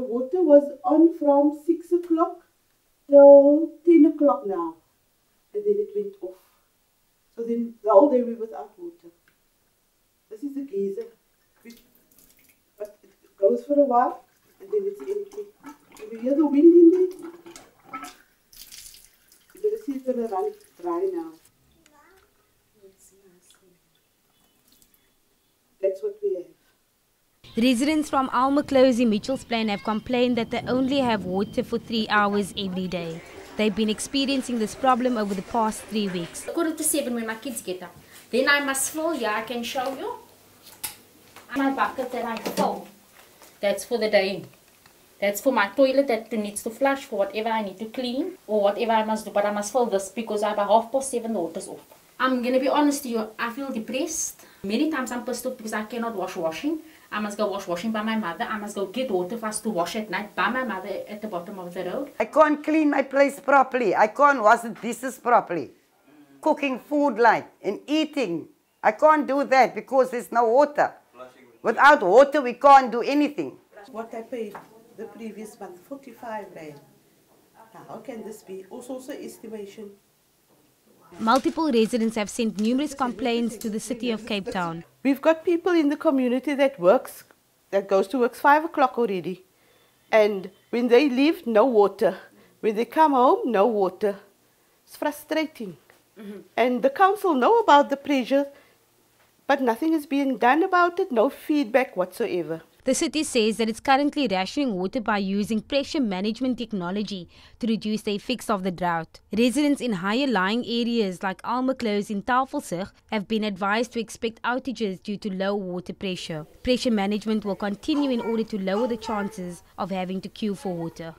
The water was on from 6 o'clock till 10 o'clock now. And then it went off. So then the whole day we were without water. This is the geyser. But it goes for a while and then it's empty. Can you hear the wind in there? You better see it's gonna run dry now. That's what we have. Residents from Alma Close in Mitchell's Plain have complained that they only have water for three hours every day. They've been experiencing this problem over the past three weeks. Quarter to seven when my kids get up. Then I must fill, yeah, I can show you. My bucket that I fill. That's for the day. That's for my toilet that needs to flush for whatever I need to clean or whatever I must do. But I must fill this because I by half past seven the water's off. I'm gonna be honest to you, I feel depressed. Many times I'm pissed off because I cannot wash washing. I must go wash washing by my mother. I must go get water for us to wash at night by my mother at the bottom of the road. I can't clean my place properly. I can't wash the dishes properly. Cooking food like and eating. I can't do that because there's no water. Without water, we can't do anything. What I paid the previous month, 45 rand. Now, how can this be? Also, also estimation. Multiple residents have sent numerous complaints to the city of Cape Town. We've got people in the community that works, that goes to work 5 o'clock already. And when they leave, no water. When they come home, no water. It's frustrating. Mm -hmm. And the council know about the pressure, but nothing is being done about it, no feedback whatsoever. The city says that it's currently rationing water by using pressure management technology to reduce the effects of the drought. Residents in higher lying areas like Alma Close in Tafelsig have been advised to expect outages due to low water pressure. Pressure management will continue in order to lower the chances of having to queue for water.